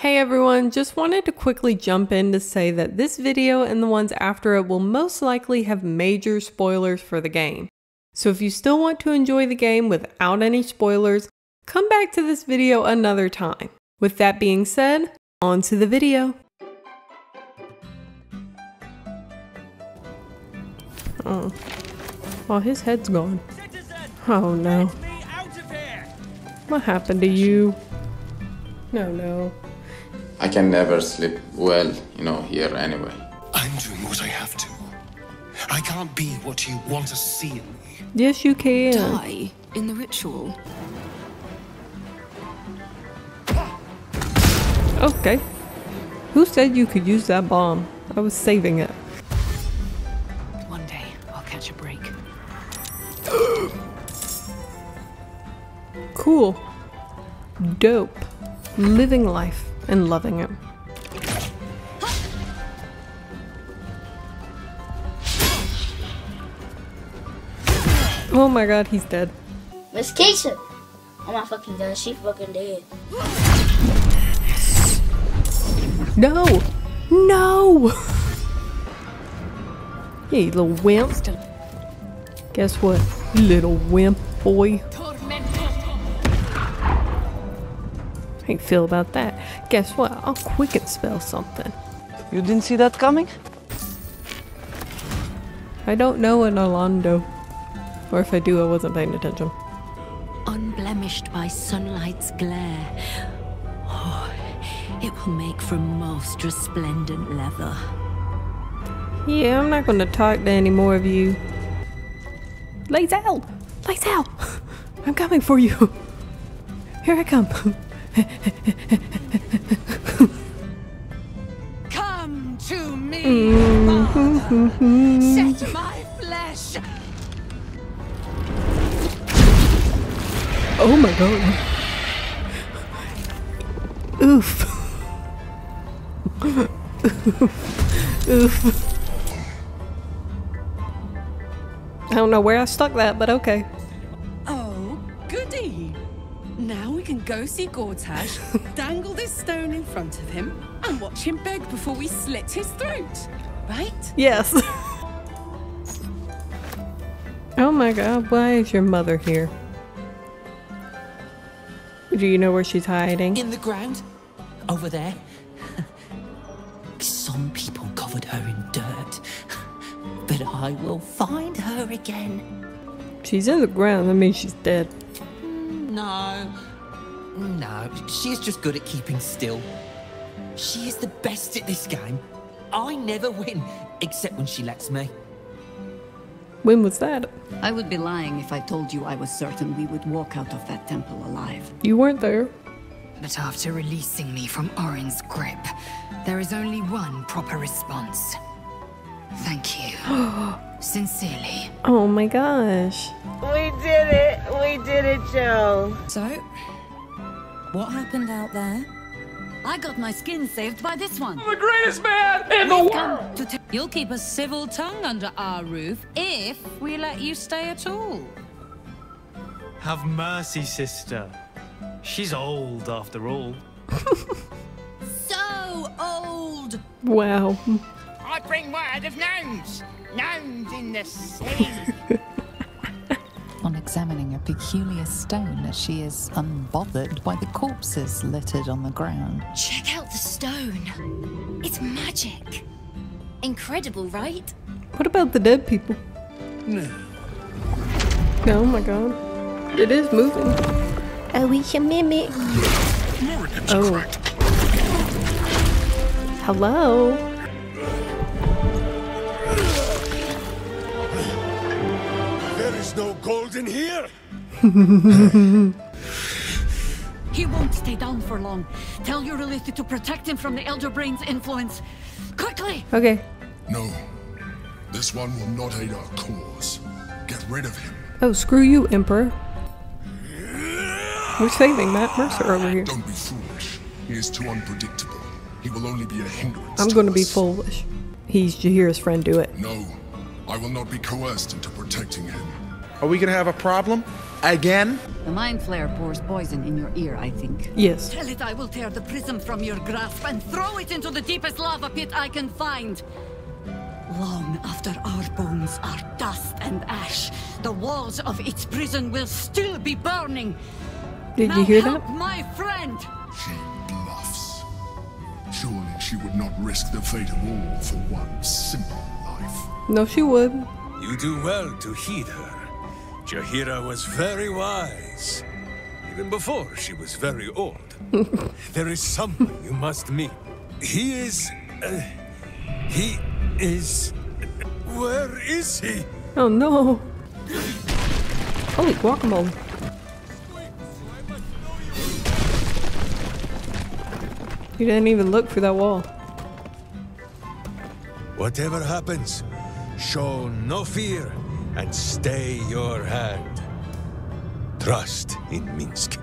Hey everyone, just wanted to quickly jump in to say that this video and the ones after it will most likely have major spoilers for the game. So if you still want to enjoy the game without any spoilers, come back to this video another time. With that being said, on to the video. Oh. Oh, his head's gone. Oh no. What happened to you? No, no. I can never sleep well, you know, here anyway. I'm doing what I have to. I can't be what you want to see in me. Yes, you can. Die in the ritual. Okay. Who said you could use that bomb? I was saving it. One day, I'll catch a break. Cool. Dope. Living life and loving it. Oh my god, he's dead. Miss Keisha. Oh my fucking god, she fucking dead. No! No! Hey, little wimp. Guess what, little wimp boy? How you feel about that? Guess what? I'll quicken spell something. You didn't see that coming? I don't know an Orlando. Or if I do, I wasn't paying attention. Unblemished by sunlight's glare. Oh, it will make for most resplendent leather. Yeah, I'm not gonna talk to any more of you. Lae'zel! Lae'zel! I'm coming for you! Here I come! Come to me, mm-hmm. Father. Set my flesh. Oh my god. Oof. Oof. I don't know where I stuck that, but okay. Oh, goody. Now we can go see Gortash, dangle this stone in front of him, and watch him beg before we slit his throat. Right? Yes. oh my god, why is your mother here? Do you know where she's hiding? In the ground? Over there? Some people covered her in dirt. But I will find her again. She's in the ground, that means she's dead. No. No, she's just good at keeping still. She is the best at this game. I never win, except when she lets me. When was that? I would be lying if I told you I was certain we would walk out of that temple alive. You weren't there. But after releasing me from Orin's grip, there is only one proper response. Thank you. Sincerely. Oh my gosh. We did it. We did it, Joe. So, what happened out there? I got my skin saved by this one. I'm The greatest man in the world! You'll keep a civil tongue under our roof if we let you stay at all. Have mercy, sister. She's old after all. So old! Wow. I bring word of gnomes. Gnomes in the sea. On examining a peculiar stone as she is unbothered by the corpses littered on the ground. Check out the stone. It's magic. Incredible, right? What about the dead people? No. Oh my god. It is moving. Oh, we can mimic. Morrigan's Oh. Hello? Is no gold in here. He won't stay down for long. Tell your Elitha to protect him from the Elder Brain's influence. Quickly! Okay. No. This one will not aid our cause. Get rid of him. Oh, screw you, Emperor. We're saving Matt Mercer over here. Don't be foolish. He is too unpredictable. He will only be a hindrance. I'm gonna be us. foolish. He's Jaheira's friend, do it. No. I will not be coerced into protecting him. Are we gonna have a problem? Again? The mind flayer pours poison in your ear, I think. Yes. Tell it I will tear the prism from your grasp and throw it into the deepest lava pit I can find. Long after our bones are dust and ash, the walls of its prison will still be burning. Did now you hear help that? my friend. She bluffs. Surely she would not risk the fate of all for one simple life. No, she would. You do well to heed her. Jaheira was very wise. Even before she was very old. there is someone you must meet. He is... Uh, he is... Where is he? Oh no. Holy guacamole. You didn't even look for that wall. Whatever happens, show no fear and stay your hand. Trust in Minsc.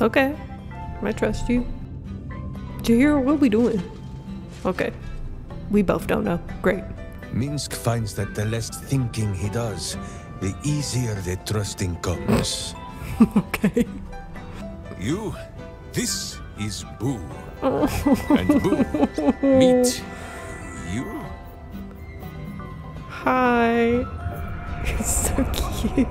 Okay. I trust you. Jaheira, what are we doing? Okay. We both don't know. Great. Minsc finds that the less thinking he does, the easier the trusting comes. okay. You, this is Boo. and Boo, meet you. Hi. It's so cute.